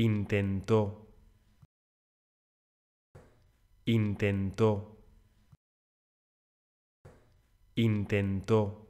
intentó, intentó, intentó.